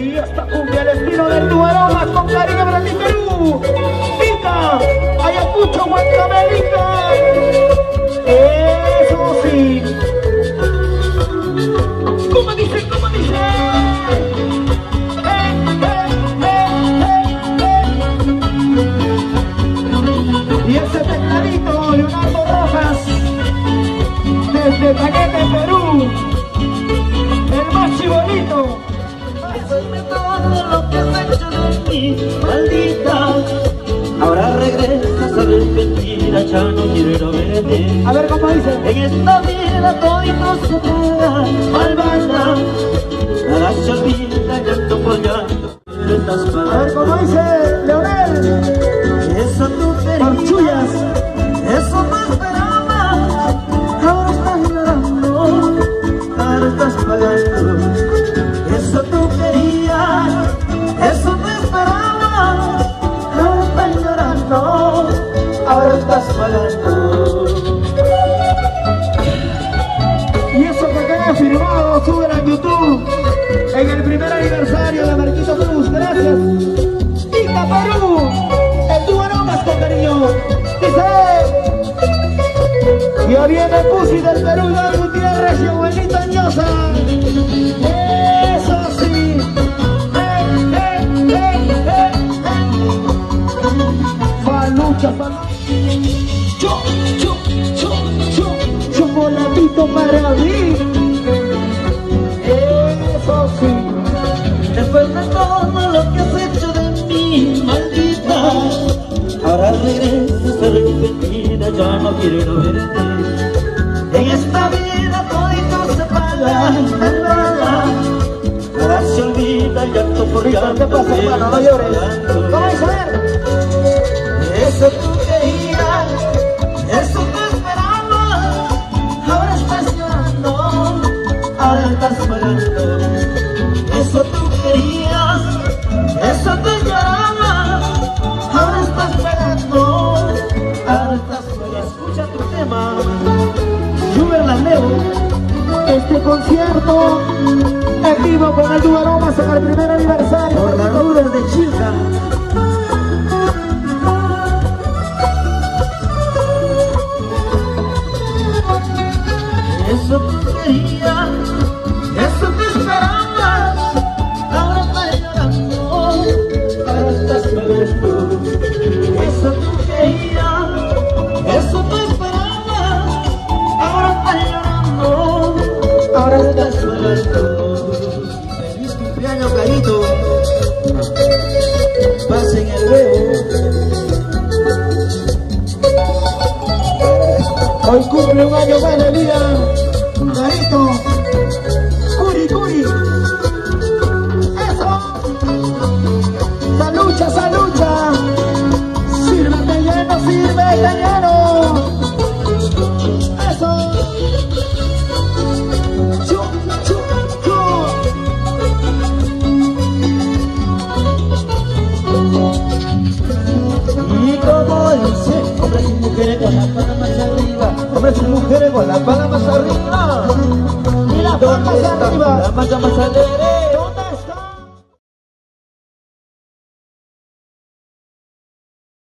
Y esta cumbia al estilo del Duaromas con cariño Brasil Perú. Pica, Ayacucho, Guantamelica. Eso sí. ¿Cómo dice? ¿Cómo dice? Y ese tecladito, Leonardo Rojas, desde Taquete, Perú, el más chibolito. Dime todo lo que has hecho de mí, maldita. Ahora regresas a repetir, ya no quiero verte. A ver cómo dice. En esta vida todito se paga, malvada. Nada se olvida, llanto por llanto, A ver cómo dice Gracias. Perú, el dúo aromas con cariño. Dice. Ya viene Pussy del Perú, Iván Gutiérrez y abuelita Ñosa. Eso sí. Eh, eh, eh. Falucha, falucha. Cho, cho, chocolatito para mí. Después de todo lo que has hecho de mí, maldita Ahora regresas arrepentida, ya no quiero verte En esta vida todito se paga, malvada Ahora se olvida el llanto por llanto ¿Qué pasa, hermano? No llores. ¿Cómo dice? A ver. Eso tú querías, eso te esperaba Ahora estás llorando, ahora estás pagando Eso tú querías, eso te lloraba Ahora estás pagando, ahora estás pagando Escucha tu tema, Juber la leo. Este concierto en vivo con el dúo aromas en el primer aniversario. Por la duda de Chilca Hoy cumple un año de vida. Carito. Curi, curi. Eso. Salucha, salucha. Sírvete lleno, sírvete lleno. Eso. Y como dice, hombres y mujeres con arriba, hombres y mujeres con las palmas arriba. Y ¿Dónde palmas está arriba. la malla más alegre?